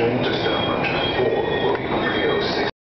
con muchas